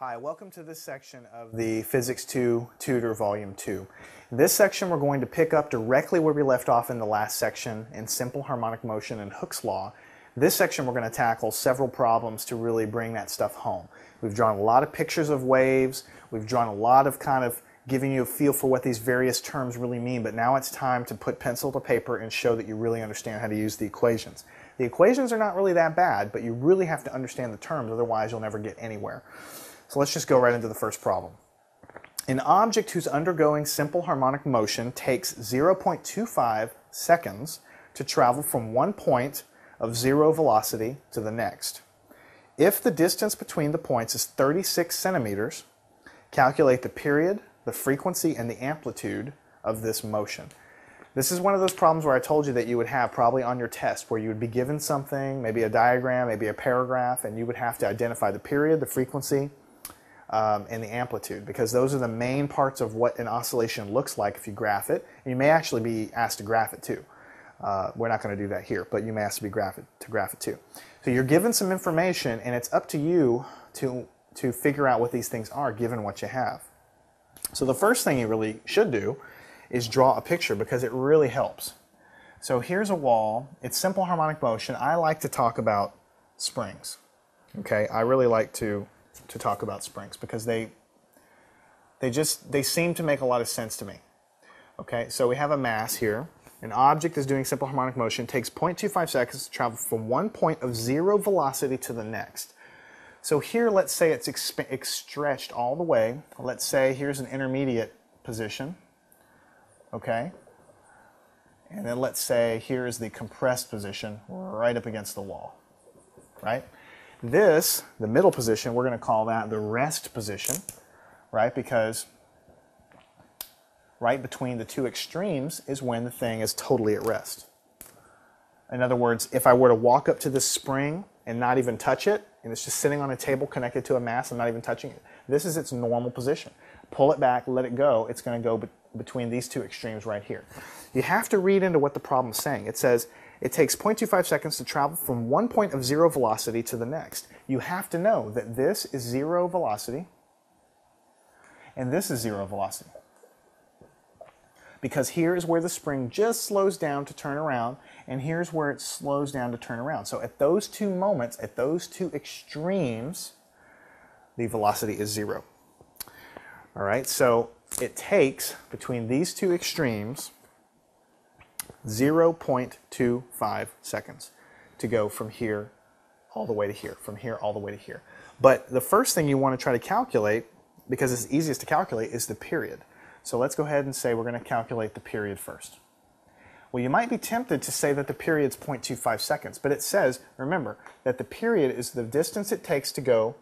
Hi, welcome to this section of the Physics 2 Tutor Volume 2. In this section we're going to pick up directly where we left off in the last section in simple harmonic motion and Hooke's law. This section we're going to tackle several problems to really bring that stuff home. We've drawn a lot of pictures of waves, we've drawn a lot of kind of giving you a feel for what these various terms really mean, but now it's time to put pencil to paper and show that you really understand how to use the equations. The equations are not really that bad, but you really have to understand the terms, otherwise you'll never get anywhere. So let's just go right into the first problem. An object who's undergoing simple harmonic motion takes 0.25 seconds to travel from one point of zero velocity to the next. If the distance between the points is 36 centimeters, calculate the period, the frequency, and the amplitude of this motion. This is one of those problems where I told you that you would have probably on your test where you would be given something, maybe a diagram, maybe a paragraph, and you would have to identify the period, the frequency, um, and the amplitude because those are the main parts of what an oscillation looks like if you graph it. And you may actually be asked to graph it too. Uh, we're not going to do that here, but you may ask to be graph it, to graph it too. So you're given some information, and it's up to you to to figure out what these things are given what you have. So the first thing you really should do is draw a picture because it really helps. So here's a wall. It's simple harmonic motion. I like to talk about springs. Okay, I really like to to talk about springs because they they just they seem to make a lot of sense to me. Okay, so we have a mass here. An object is doing simple harmonic motion, takes 0.25 seconds to travel from one point of zero velocity to the next. So here, let's say it's stretched all the way. Let's say here's an intermediate position, okay? And then let's say here is the compressed position right up against the wall, right? This, the middle position, we're going to call that the rest position, right? Because right between the two extremes is when the thing is totally at rest. In other words, if I were to walk up to this spring and not even touch it, and it's just sitting on a table connected to a mass and not even touching it, this is its normal position. Pull it back, let it go, it's going to go be between these two extremes right here. You have to read into what the problem is saying. It says it takes 0.25 seconds to travel from one point of zero velocity to the next. You have to know that this is zero velocity and this is zero velocity. Because here is where the spring just slows down to turn around, and here's where it slows down to turn around. So at those two moments, at those two extremes, the velocity is zero. All right, so it takes between these two extremes 0.25 seconds to go from here all the way to here, from here all the way to here. But the first thing you want to try to calculate, because it's easiest to calculate, is the period. So let's go ahead and say we're going to calculate the period first. Well, you might be tempted to say that the period is 0.25 seconds, but it says, remember, that the period is the distance it takes to go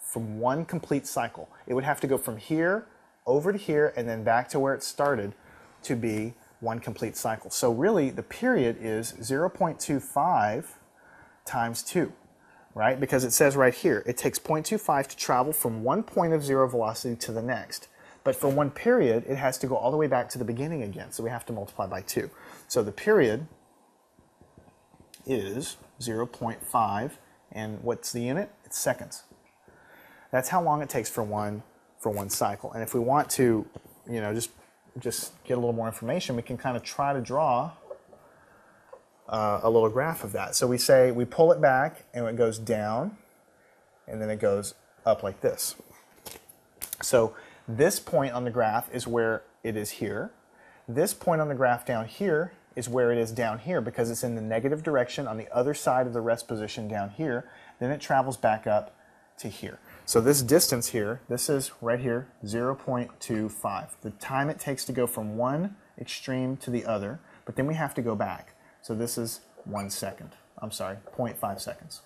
from one complete cycle. It would have to go from here over to here and then back to where it started to be one complete cycle. So really the period is 0.25 times 2, right? Because it says right here, it takes 0.25 to travel from one point of zero velocity to the next. But for one period, it has to go all the way back to the beginning again, so we have to multiply by 2. So the period is 0.5, and what's the unit? It's seconds. That's how long it takes for one for one cycle. And if we want to, you know, just just get a little more information, we can kind of try to draw uh, a little graph of that. So we say we pull it back and it goes down and then it goes up like this. So this point on the graph is where it is here. This point on the graph down here is where it is down here because it's in the negative direction on the other side of the rest position down here. Then it travels back up to here. So this distance here, this is right here, 0.25. The time it takes to go from one extreme to the other, but then we have to go back. So this is one second. I'm sorry, 0.5 seconds.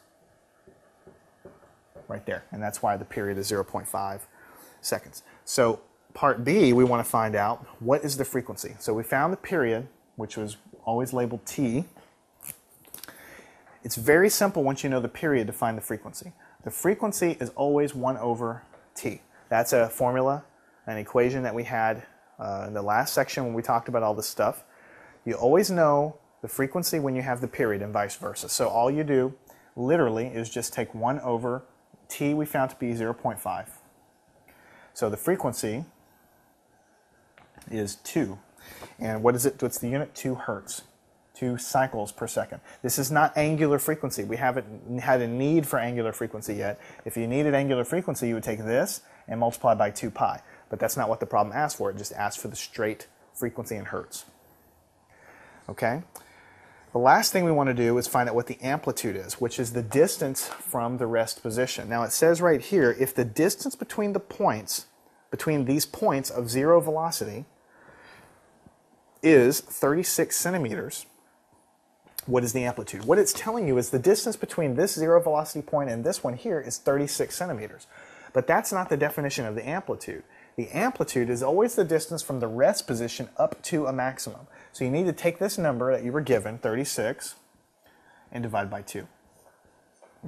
Right there. And that's why the period is 0.5 seconds. So part B, we want to find out what is the frequency. So we found the period, which was always labeled T. It's very simple once you know the period to find the frequency. The frequency is always 1 over t. That's a formula, an equation that we had uh, in the last section when we talked about all this stuff. You always know the frequency when you have the period and vice versa. So all you do literally is just take 1 over T we found to be 0.5. So the frequency is 2. And what is it? What's the unit? 2 hertz. 2 cycles per second. This is not angular frequency. We haven't had a need for angular frequency yet. If you needed angular frequency, you would take this and multiply by 2 pi. But that's not what the problem asked for. It just asked for the straight frequency in hertz. Okay? The last thing we want to do is find out what the amplitude is, which is the distance from the rest position. Now it says right here, if the distance between the points, between these points of zero velocity, is 36 centimeters, what is the amplitude? What it's telling you is the distance between this zero velocity point and this one here is 36 centimeters. But that's not the definition of the amplitude. The amplitude is always the distance from the rest position up to a maximum. So you need to take this number that you were given, 36, and divide by 2.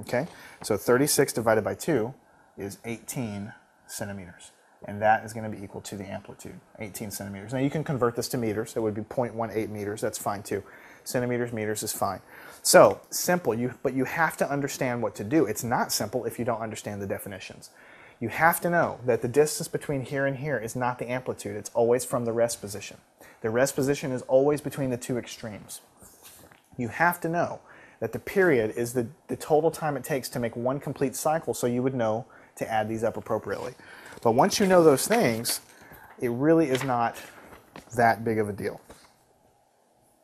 Okay? So 36 divided by 2 is 18 centimeters. And that is going to be equal to the amplitude, 18 centimeters. Now you can convert this to meters. It would be 0.18 meters. That's fine too. Centimeters, meters is fine. So simple, you, but you have to understand what to do. It's not simple if you don't understand the definitions. You have to know that the distance between here and here is not the amplitude. It's always from the rest position. The rest position is always between the two extremes. You have to know that the period is the, the total time it takes to make one complete cycle so you would know to add these up appropriately. But once you know those things, it really is not that big of a deal.